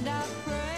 and I pray.